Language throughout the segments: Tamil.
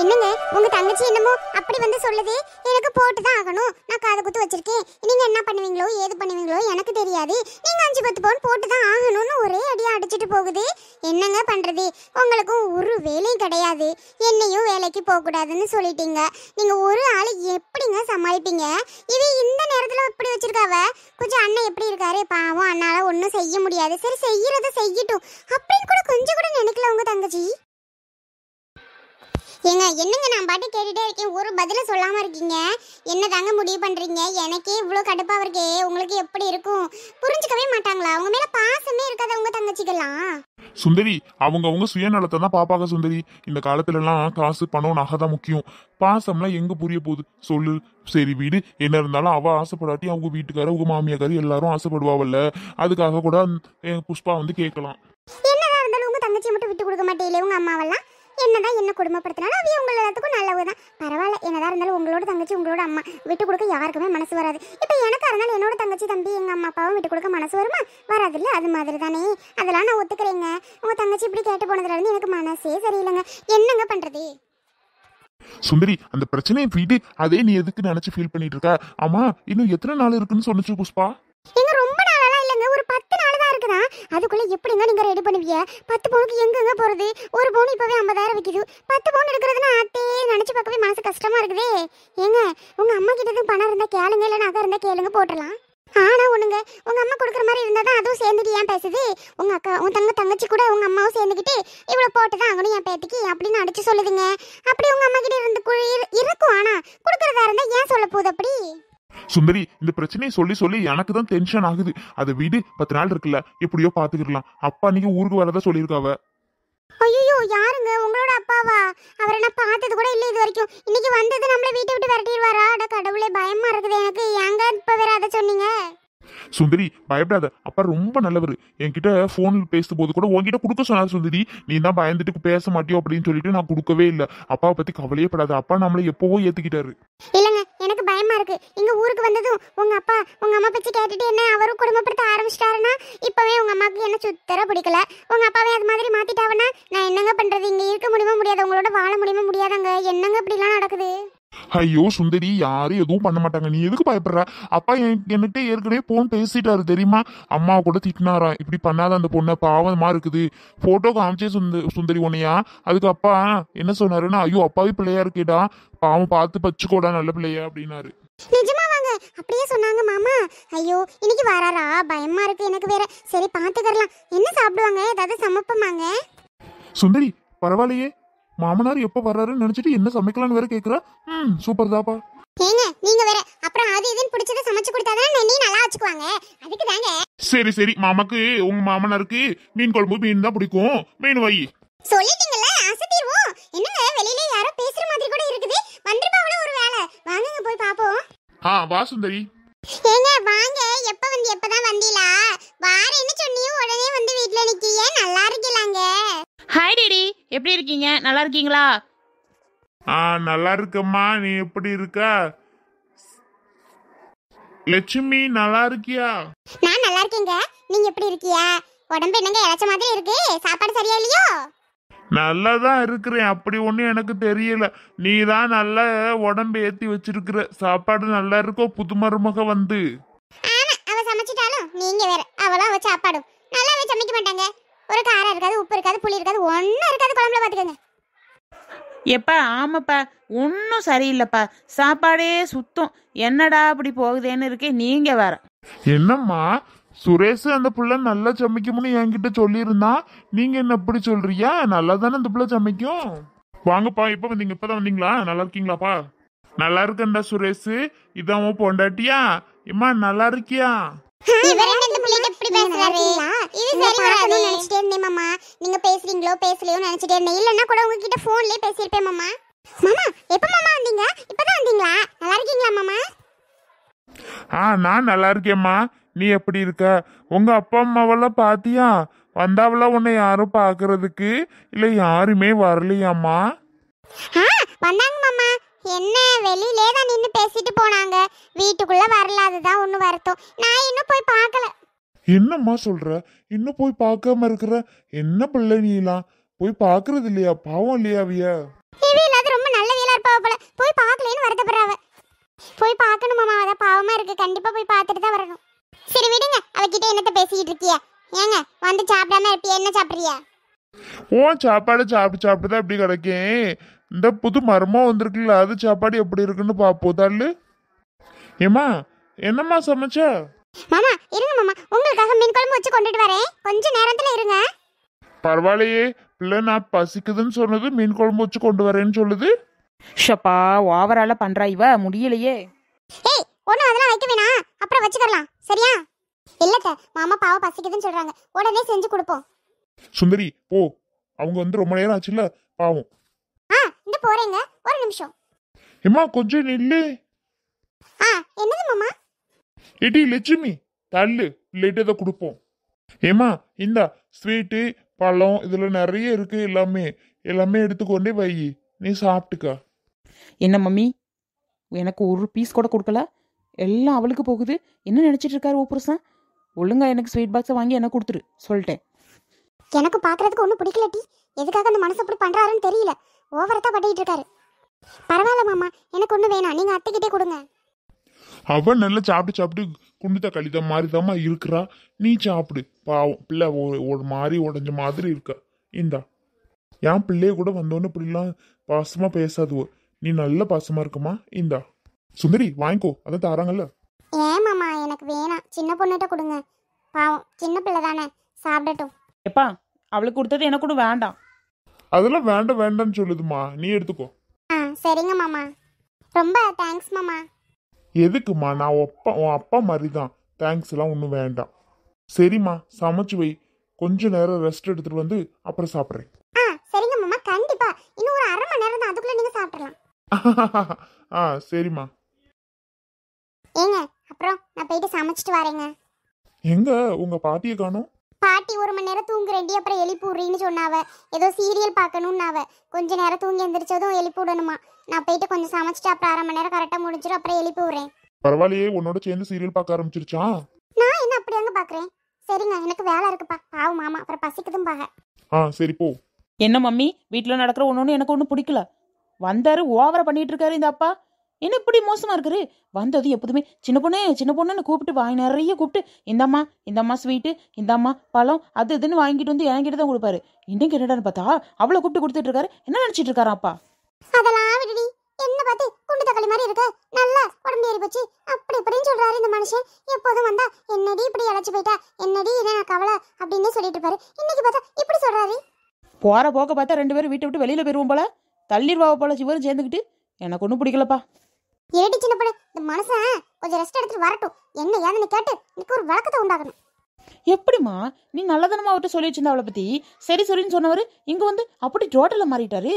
என்னங்க உங்க தங்கச்சி என்னமோ அப்படி வந்து சொல்லுது. எனக்கு போட்டு தான் ஆகணும். நான் காது குத்து வச்சிருக்கேன். நீங்க என்ன பண்ணுவீங்களோ ஏது பண்ணுவீங்களோ எனக்கு தெரியாது. நீங்க அஞ்சு பத்து பவுன் போட்டு தான் ஆகணும்னு ஒரே அடியா அடிச்சிட்டு போகுது. என்னங்க பண்றது? உங்களுக்கும் ஒரு வேலையும் கிடையாது. என்னையும் வேலைக்கு போக கூடாதுன்னு சொல்லிட்டீங்க. நீங்க ஒரு ஆள் எப்படிங்க சமாளிப்பீங்க? இது இந்த நேரத்துல இப்படி வச்சிருக்காவ? கொஞ்சம் அண்ணன் எப்படி இருக்காரு? பாவம் அண்ணால ஒன்றும் செய்ய முடியாது. சரி செய்யறத செய்யட்டும். அப்படின்னு கூட கொஞ்சம் கூட நினைக்கல உங்க தங்கச்சி. ஏங்க என்னங்க நான் பாட்டு கேட்டுட்டே இருக்கேன்? ஒரு பதில சொல்லாம இருக்கீங்க. என்ன தாங்க முடிவு பண்றீங்க? எனக்கே இவ்வளோ கடுப்பா இருக்கே. உங்களுக்கு எப்படி இருக்கும்? புரிஞ்சுக்கவே மாட்டாங்களா? அவங்க மேல பாசமே இருக்காது உங்க தங்கச்சிக்கெல்லாம்? சுந்தரி அவங்க அவங்க சுயநலத்தை தான் பாப்பாங்க சுந்தரி. இந்த காலத்துல எல்லாம் காசு பணம் நகை தான் முக்கியம். பாசம்லாம் எங்க புரிய போகுது? சொல்லு. சரி வீடு. என்ன இருந்தாலும் அவ ஆசைப்படாட்டி அவங்க வீட்டுக்கார அவங்க மாமியாக்காரி எல்லாரும் ஆசைப்படுவாவல்ல. அதுக்காக கூட புஷ்பா வந்து கேட்கலாம். என்னதான் இருந்தாலும் உங்க தங்கச்சியை மட்டும் விட்டு கொடுக்க மாட்டேல உங்க அம்மாவெல்லாம்? என்னதான் என்ன குடும்பப்படுத்தினாலும் அவைய உங்கள் எல்லாத்துக்கும் நல்லவங்க தான் பரவாயில்ல என்னதான் இருந்தாலும் உங்களோட தங்கச்சி உங்களோட அம்மா. விட்டு கொடுக்க யாருக்குமே மனசு வராது. இப்போ எனக்கா இருந்தாலும் என்னோட தங்கச்சி தம்பி எங்கள் அம்மா அப்பாவும் விட்டு கொடுக்க மனசு வருமா? வராதுல்ல அது மாதிரி தானே அதெல்லாம் நான் ஒத்துக்கிறேங்க. உங்கள் தங்கச்சி இப்படி கேட்டு போனதுலேருந்து எனக்கு மனசே சரியில்லைங்க. என்னங்க பண்ணுறது சுந்தரி அந்த பிரச்சனையை வீடு. அதே நீ எதுக்கு நினைச்சு ஃபீல் பண்ணிட்டு இருக்க? ஆமா இன்னும் எத்தனை நாள் இருக்குன்னு சொன்னுச்சு புஷ்பா? ஆனா அதுக்குள்ள எப்படிங்க நீங்க ரெடி பண்ணுவீங்க? பத்து பவுனுக்கு எங்கெங்க போறது? ஒரு பவுன் இப்பவே ஐம்பதாயிரம் விற்கிது பத்து பவுன் எடுக்கிறதுனா அத்தே நினைச்சு பார்க்கவே மனசு கஷ்டமா இருக்குதே. ஏங்க உங்க அம்மா கிட்ட பணம் இருந்தா கேளுங்க இல்ல நகை இருந்தா கேளுங்க போட்டுடலாம். ஆனா ஒண்ணுங்க உங்க அம்மா கொடுக்குற மாதிரி இருந்தா தான் அதுவும் சேர்ந்துட்டு ஏன் பேசுது? உங்க அக்கா உன் தங்க தங்கச்சி கூட உங்க அம்மாவும் சேர்ந்துக்கிட்டு இவ்வளவு போட்டு தான் ஆகணும் என் பேத்திக்கு அப்படின்னு அடிச்சு சொல்லுதுங்க. அப்படி உங்க அம்மா கிட்ட இருந்து இருக்கும் ஆனா கொடுக்கறதா இருந்தா ஏன் சொல்ல போகுது அப்படி? சுந்தரி இந்த பிரச்சனையை சொல்லி சொல்லி எனக்கு தான் டென்ஷன் ஆகுது. அதை வீடு பத்து நாள் இருக்குல்ல எப்படியோ பாத்துக்கிடலாம். அப்பா நீங்க ஊருக்கு வரதா சொல்லியிருக்காவ ஐயோ யாருங்க? உங்களோட அப்பாவா? அவரை நான் பார்த்தது கூட இல்லை இது வரைக்கும் இன்னைக்கு வந்தது நம்மள வீட்டை விட்டு விரட்டிடுவாரா? அட கடவுளே பயமா இருக்குது எனக்கு. ஏங்க இப்ப வேற அதை சொன்னீங்க? சுந்தரி பயப்படாத. அப்பா ரொம்ப நல்லவர். என்கிட்ட ஃபோன் பேசும்போது கூட உன்கிட்ட கொடுக்க சொன்னார் சுந்தரி. நீ தான் பயந்துட்டு பேச மாட்டியோ அப்படின்னு சொல்லிட்டு நான் கொடுக்கவே இல்லை. அப்பாவை பத்தி கவலையே படாத. அப்பா நம்மளை எப்பவோ ஏத்துக்கிட்டாரு. இல்லைங்க இருக்கு. இங்க ஊருக்கு வந்ததும் உங்க அப்பா உங்க அம்மா பத்தி கேட்டுட்டு என்ன அவரும் குடும்பப்படுத்த ஆரம்பிச்சிட்டாருன்னா இப்பவே உங்க அம்மாக்கு என்ன சுத்தர பிடிக்கல. உங்க அப்பாவே அது மாதிரி மாத்திட்டாவனா நான் என்னங்க பண்றது? இங்க இருக்க முடியுமா முடியாது. உங்களோட வாழ முடியுமா முடியாதாங்க. என்னங்க இப்படிலாம் நடக்குது? ஐயோ சுந்தரி யாரும் எதுவும் பண்ண மாட்டாங்க. நீ எதுக்கு பயப்படுற? அப்பா என்- என்கிட்ட ஏற்கனவே போன் பேசிட்டாரு தெரியுமா? அம்மா கூட திட்டினாரா? இப்படி பண்ணாத அந்த பொண்ணை பாவமா இருக்குது. போட்டோ காமிச்சே சுந்த சுந்தரி உன்னையா? அதுக்கு அப்பா என்ன சொன்னாருன்னா ஐயோ அப்பாவே பிள்ளையா இருக்கேடா. பாவம் பார்த்து பச்சுக்கோடா நல்ல பிள்ளையா அப்படின்னாரு. நிஜமா வாங்க. அப்படியே சொன்னாங்க மாமா ஐயோ இன்னைக்கு வராரா? பயமா இருக்கு எனக்கு வேற. சரி பாத்துக்கறலாம். என்ன சாப்பிடுவாங்க? ஏதாவது சமைப்பமாங்க? சுந்தரி பரவாயில்லையே. மாமனார் எப்ப வர்றாருன்னு நினைச்சிட்டு என்ன சமைக்கலாம்னு வேற கேக்குறா? ம் சூப்பர் தாப்பா. ஏங்க நீங்க வேற. அப்புறம் அது இதுன்னு பிடிச்சத சமைச்சு கொடுத்தாதான் நீ நல்லா வச்சுக்குவாங்க. அதுக்கு தாங்க. சரி சரி. மாமாக்கு உங்க மாமனாருக்கு மீன் குழம்பு மீன் தான் பிடிக்கும். மீன் வை. சொல்லிட்டீங்கல்ல அசத்திடுவோம். என்னங்க வெளியில யாரோ பேசுற மாதிரி கூட இருக்குது வந்துருப்பாவள ஒரு வேலை வாங்குங்க போய் பாப்போம் ஆ வா சுந்தரி ஏங்க வாங்க. எப்ப வந்து எப்பதான் வந்தீங்களா வாரேன்னு சொன்னியும் உடனே வந்து வீட்ல நிக்கிய. நல்லா இருக்கலாங்க. ஹாய் டிடி எப்படி இருக்கீங்க? நல்லா இருக்கீங்களா? ஆ நல்லா இருக்கம்மா. நீ எப்படி இருக்க? லட்சுமி நல்லா இருக்கியா? நான் நல்லா இருக்கேங்க. நீங்க எப்படி இருக்கியா? உடம்பு என்னங்க இழைச்ச மாதிரி இருக்கு? சாப்பாடு சரியா இல்லையோ? நல்லா தான் இருக்கிறேன். அப்படி ஒன்றும் எனக்கு தெரியல. நீ தான் நல்ல உடம்பு ஏற்றி வச்சிருக்கிற. சாப்பாடு நல்லா இருக்கோ? புது மருமக வந்து. ஆமா அவ சமைச்சிட்டாலும் நீங்க வேற. அவளும் அவ சாப்பாடும். நல்லாவே சமைக்க மாட்டாங்க. ஒரு காரம் இருக்காது உப்பு இருக்காது புளி இருக்காது ஒன்னும் இருக்காது குழம்புல பாத்துக்கோங்க. எப்பா ஆமாப்பா. ஒன்றும் சரியில்லைப்பா. சாப்பாடே சுத்தம். என்னடா அப்படி போகுதேன்னு இருக்கே நீங்க வேற. என்னம்மா? சுரேஷ் அந்த புள்ள நல்லா சமைக்கும்னு என்கிட்ட சொல்லியிருந்தான் நீங்க என்ன இப்படி சொல்றியா நல்லா தானே அந்த புள்ள சமைக்கும். வாங்கப்பா இப்ப வந்தீங்க இப்பதான் வந்தீங்களா? நல்லா இருக்கீங்களாப்பா? நல்லா இருக்கேன்டா சுரேஷ். இதான் உன் பொண்டாட்டியா? இம்மா நல்லா இருக்கியா? நினைச்சிட்டே இருந்தேன். மாமா நீங்க பேசுறீங்களோ பேசலையோ நினைச்சிட்டே இருந்தேன். இல்லன்னா கூட உங்ககிட்ட போன்லயே பேசியிருப்பேன் மாமா. மாமா எப்ப மாமா வந்தீங்க? இப்பதான் வந்தீங்களா? நல்லா இருக்கீங்களா மாமா? ஆ நான் நல்லா இருக்கேம்மா. நீ எப்படி இருக்க? உங்க அப்பா அம்மாவெல்லாம் பாத்தியா? வந்தாவெல்லாம் உன்னை யாரும் பாக்குறதுக்கு? இல்ல யாருமே வரலையாம்மா? வந்தாங்க மாமா. என்ன வெளியிலே தான் நின்னு பேசிட்டு போனாங்க. வீட்டுக்குள்ள வரல அதுதான் ஒண்ணு வருத்தம். நான் இன்னும் போய் பார்க்கல. என்னம்மா சொல்ற? இன்னும் போய் பார்க்காம இருக்கிற? என்ன பிள்ளை நீலாம் போய் பார்க்கறது இல்லையா? பாவம் இல்லையா அவிய? இவையில அது இருப்பாவ போல. போய் பார்க்கலன்னு வருத்தப்படுறாவ. போய் பார்க்கணும் மாமா. அதான் பாவமா இருக்கு. கண்டிப்பா போய் பார்த்துட்டு தான் வரணும். சரி விடுங்க. அவகிட்ட என்னத்த பேசிக்கிட்டு இருக்கிய? ஏங்க வந்து சாப்பிடாம இருப்பிய என்ன சாப்பிடுறியா? ஓ சாப்பாடு சாப்பிட்டு சாப்பிட்டு தான் இப்படி கிடைக்கேன். இந்த புது மரமாக வந்திருக்குல்ல அது சாப்பாடு எப்படி இருக்குன்னு பார்ப்போம் தள்ளு. ஏம்மா என்னம்மா சமைச்ச? மாமா இருங்க மாமா. உங்களுக்காக மீன் குழம்பு வச்சு கொண்டுட்டு வரேன். கொஞ்ச நேரத்துல இருங்க. பரவாயில்லையே. பிள்ளை நான் பசிக்குதுன்னு சொன்னது மீன் குழம்பு வச்சு கொண்டு வரேன்னு சொல்லுது. ஷப்பா ஓவரால பண்றா இவ முடியலையே. ஏய் ஒன்றும் அதெல்லாம் வைக்க வேணாம். அப்புறம் வச்சுக்கலாம் சரியா? இல்லத்த மாமா பாவம் பசிக்குதுன்னு சொல்றாங்க. உடனே செஞ்சு கொடுப்போம். சுந்தரி போ. அவங்க வந்து ரொம்ப நேரம் ஆச்சுல்ல? பாவம். ஆ இந்த போறேங்க. ஒரு நிமிஷம். ஏம்மா கொஞ்சம் நில்லு. ஆ என்னது மாமா? இடி லட்சுமி தள்ளு. பிள்ளைகிட்ட இதை கொடுப்போம். ஏம்மா இந்தா ஸ்வீட்டு பழம் இதுல நிறைய இருக்கு எல்லாமே. எல்லாமே எடுத்துக்கொண்டே வை. நீ சாப்பிட்டுக்கா. என்ன மம்மி? எனக்கு ஒரு பீஸ் கூட கொடுக்கல. எல்லாம் அவளுக்கு போகுது. என்ன நினைச்சிட்டு இருக்காரு ஓ புருஷன் ஒழுங்கா எனக்கு ஸ்வீட் பாக்ஸை வாங்கி எனக்கு கொடுத்துரு. சொல்லிட்டேன். எனக்கு பார்க்கறதுக்கு ஒன்றும் பிடிக்கல டி. எதுக்காக அந்த மனசு அப்படி பண்றாருன்னு தெரியல. ஓவரா தான் பண்ணிட்டு இருக்காரு. பரவாயில்ல மாமா. எனக்கு ஒன்றும் வேணாம். நீங்க அத்தைக்கிட்டே கொடுங்க. அவன் நல்லா சாப்பிட்டு சாப்பிட்டு குண்டுத்த கழித்த மாதிரி தாம்மா இருக்கிறா. நீ சாப்பிடு. பாவம். பிள்ளை ஒரு மாதிரி உடஞ்ச மாதிரி இருக்க. இந்தா. என் பிள்ளைய கூட வந்தோன்னு இப்படிலாம் பாசமா பேசாதுவோ. நீ நல்ல பாசமா இருக்குமா? இந்தா. சுந்தரி வாங்கிக்கோ. அதை தாராங்கல்ல. ஏன் மாமா? எனக்கு வேணாம். சின்ன பொண்ணுகிட்ட கொடுங்க. பாவம் சின்ன பிள்ளை தானே. சாப்பிடட்டும். எப்பா அவளுக்கு கொடுத்தது எனக்கு கூட வேண்டாம். அதெல்லாம் வேண்டாம் வேண்டாம்னு சொல்லுதுமா நீ எடுத்துக்கோ. ஆ சரிங்க மாமா. ரொம்ப தேங்க்ஸ் மாமா. எதுக்குமா நான் அப்பா உன் அப்பா மாதிரி தான் தேங்க்ஸ் எல்லாம் ஒன்றும் வேண்டாம். சரிம்மா சமைச்சு வை. கொஞ்ச நேரம் ரெஸ்ட் எடுத்துட்டு வந்து அப்புறம் சாப்பிட்றேன். ஆ சரிங்க மாமா. கண்டிப்பா. இன்னும் ஒரு அரை மணி நேரம் தான். அதுக்குள்ள நீங்க சாப்பிடலாம் ஆ சரிம்மா. ஏங்க அப்புறம் நான் போயிட்டு சமைச்சிட்டு வரேங்க. எங்க? உங்க பாட்டியை காணோம். பாட்டி ஒரு மணி நேரம் தூங்குறேன்டி அப்புறம் எழுப்பிடுறீன்னு சொன்னாவ. ஏதோ சீரியல் பார்க்கணும்னாவ கொஞ்ச நேரம் தூங்கி எந்திரிச்சதும் எழுப்பி விடணுமா நான் போயிட்டு கொஞ்சம் சமைச்சிட்டு அப்புறம் அரை மணி நேரம் கரெக்டாக முடிஞ்சிடும் அப்புறம் எழுப்பி விடுறேன் பரவாயில்லையே உன்னோட சேர்ந்து சீரியல் பார்க்க ஆரம்பிச்சிருச்சா? நான் என்ன அப்படி அங்கே பார்க்குறேன் சரிங்க எனக்கு வேலை இருக்குப்பா. பாவம் மாமா அப்புறம் பசிக்குதும் பாக ஆ சரி போ. என்ன மம்மி வீட்டில் நடக்கிற ஒன்று ஒன்று எனக்கு ஒன்றும் பிடிக்கல. வந்தாரு ஓவரா பண்ணிட்டு இருக்காரு இந்த அப்பா. என்ன இப்படி மோசமா இருக்காரு? வந்தது எப்போதுமே சின்ன பொண்ணு சின்ன பொண்ணுன்னு கூப்பிட்டு வாங்கி நிறைய கூப்பிட்டு இந்தம்மா இந்தம்மா ஸ்வீட்டு இந்தம்மா பழம் அது இதுன்னு வாங்கிட்டு வந்து என்கிட்ட தான் கொடுப்பாரு. இன்னைக்கு என்னடான்னு பார்த்தா அவளை கூப்பிட்டு கொடுத்துட்டு இருக்காரு என்ன நினைச்சிட்டு இருக்காரா அப்பா? அதெல்லாம் விடுடி. என்ன பார்த்து குண்டு தக்காளி மாதிரி இருக்க? நல்லா உடம்பு ஏறி போச்சு. அப்படி இப்படின்னு சொல்றாரு இந்த மனுஷன். எப்போதும் வந்தா என்னடி இப்படி இழைச்சு போயிட்டா? என்னடி என்ன கவலை? அப்படின்னு சொல்லிட்டு இருப்பாரு இன்னைக்கு பார்த்தா இப்படி சொல்றாரு. போற போக்க பார்த்தா ரெண்டு பேரும் வீட்டை விட்டு வெளியில போயிருவோம் போல. தள்ளிடுவா போல சிவரும் சேர்ந்துக்கிட்டு எனக்கு ஒன்றும் பிடிக்கலப்பா. ஏடி சின்ன பொண்ணு இந்த மனுஷன் கொஞ்சம் ரெஸ்ட் எடுத்துட்டு வரட்டும். என்ன ஏதுன்னு கேட்டு எனக்கு ஒரு விளக்கத்தை உண்டாகணும் எப்படிம்மா? நீ நல்லதனமா அவர்கிட்ட சொல்லி வச்சிருந்த அவளை பத்தி? சரி சரின்னு சொன்னவர் இங்க வந்து அப்படி டோட்டலா மாறிட்டாரு.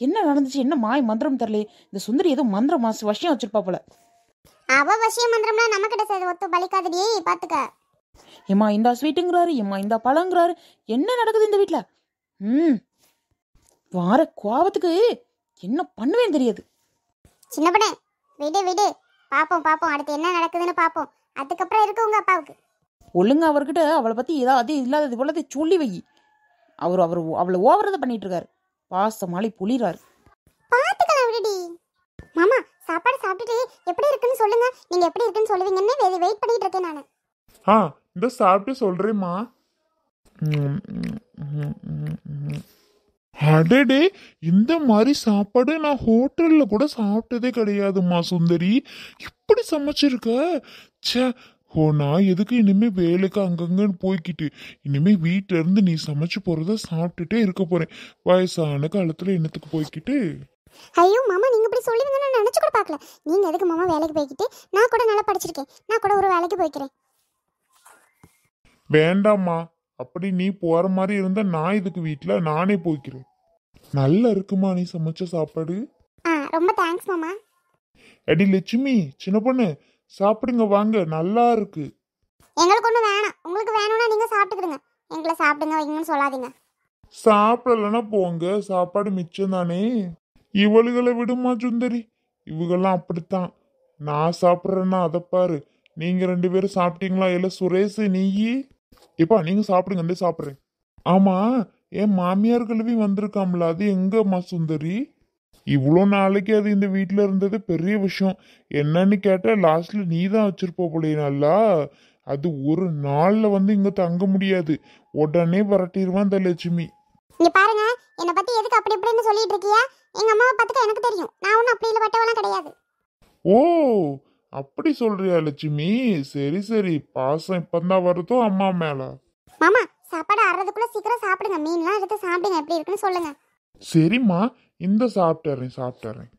என்ன நடந்துச்சு? என்ன மாய் மந்திரம் தெரியல இந்த சுந்தரி ஏதோ மந்திரம் மாசு வசியம் வச்சிருப்பா போல. அவ வசிய மந்திரம்னா நம்ம கிட்ட ஒத்து பலிக்காதடி பாத்துக்க. ஏம்மா இந்த ஸ்வீட்டுங்கிறாரு ஏம்மா இந்த பழங்கிறாரு. என்ன நடக்குது இந்த வீட்ல? ம். வார கோவத்துக்கு என்ன பண்ணுவேன்னு தெரியாது. சின்ன பொண்ணு விடு விடு. பாப்போம் பாப்போம். அடுத்து என்ன நடக்குதுன்னு பாப்போம். அதுக்கப்புறம் இருக்கு உங்க அப்பாவுக்கு. ஒழுங்கா அவர்கிட்ட அவளை பத்தி ஏதாவது இல்லாதது போலதை சொல்லி வை. அவர் அவர் அவளை ஓவரதை பண்ணிட்டு இருக்காரு. பாசமாளி புளிறாரு பாத்துக்கலாம் விடுடி. மாமா சாப்பாடு சாப்பிட்டுட்டு எப்படி இருக்குன்னு சொல்லுங்க. நீங்க எப்படி இருக்குன்னு சொல்லுவீங்கன்னு வெயிட் பண்ணிட்டு இருக்கேன் நானு. ஆ இந்த சாப்பிட்டு சொல்றேம்மா. அடடே இந்த மாதிரி சாப்பாடு நான் ஹோட்டல்ல கூட சாப்பிட்டதே கிடையாதும்மா சுந்தரி. இப்படி சமைச்சிருக்க? ச்சே ஓ நான் எதுக்கு இனிமே வேலைக்கு அங்கங்கன்னு போய்க்கிட்டு இனிமே வீட்ல இருந்து நீ சமைச்சு போறத சாப்பிட்டுட்டே இருக்க போறேன். வயசான காலத்துல என்னத்துக்கு போய்க்கிட்டு? ஐயோ மாமா நீங்க இப்படி சொல்லுவீங்கன்னு நான் நினைச்சு கூட பார்க்கல. நீங்க எதுக்கு மாமா வேலைக்கு போய்கிட்டு நான் கூட நல்லா படிச்சிருக்கேன். நான் கூட ஒரு வேலைக்கு போய்க்கிறேன். வேண்டாம்மா. அப்படி நீ போற மாதிரி இருந்தா நான் இதுக்கு வீட்ல? நானே போய்க்கிறேன். நல்லா இருக்குமா நீ சமைச்ச சாப்பாடு? ஆ ரொம்ப தேங்க்ஸ் மாமா. அடி லட்சுமி சின்ன பொண்ணு சாப்பிடுங்க வாங்க நல்லா இருக்கு. எங்களுக்கு ஒன்றும் வேணாம். உங்களுக்கு வேணும்னா நீங்க சாப்பிட்டுக்கிடுங்க. எங்களை சாப்பிடுங்க வைங்கன்னு சொல்லாதீங்க. சாப்பிடலன்னா போங்க சாப்பாடு மிச்சம் தானே. இவளுகளை விடுமா சுந்தரி? இவங்கெல்லாம் அப்படித்தான். நான் சாப்பிட்றேன்னா அதை பாரு. நீங்க ரெண்டு பேரும் சாப்பிட்டீங்களா? இல்ல சுரேஷ் நீயி? இப்பா நீங்க சாப்பிடுங்க வந்து சாப்பிட்றேன். ஆமா என் மாமியார் கழுவி வந்திருக்காம்ல அது எங்கம்மா சுந்தரி? இவ்வளோ நாளைக்கு அது இந்த வீட்டில் இருந்தது பெரிய விஷயம். என்னன்னு கேட்டால் லாஸ்ட்ல நீ தான் வச்சிருப்ப போலே நல்லா. அது ஒரு நாளில் வந்து இங்கே தங்க முடியாது. உடனே விரட்டிடுவான் இந்த லட்சுமி. இங்க பாருங்க என்னை பத்தி எதுக்கு அப்படி இப்படின்னு சொல்லிட்டு இருக்கியா? எங்க அம்மாவை பார்த்துக்க எனக்கு தெரியும். நான் ஒன்றும் அப்படி இல்லை பட்டவெல்லாம் கிடையாது. ஓ அப்படி சொல்றியா லட்சுமி? சரி சரி. பாசம் இப்பந்தான் வருதோ அம்மா மேல? மாமா சாப்பாடு ஆறதுக்குள்ள சீக்கிரம் சாப்பிடுங்க. மீன்லாம் எடுத்து சாப்பிடுங்க. எப்படி இருக்குன்னு சொல்லுங்க. சரிம்மா இந்த சாப்பிட்டுறேன் சாப்பிட்டுறேன்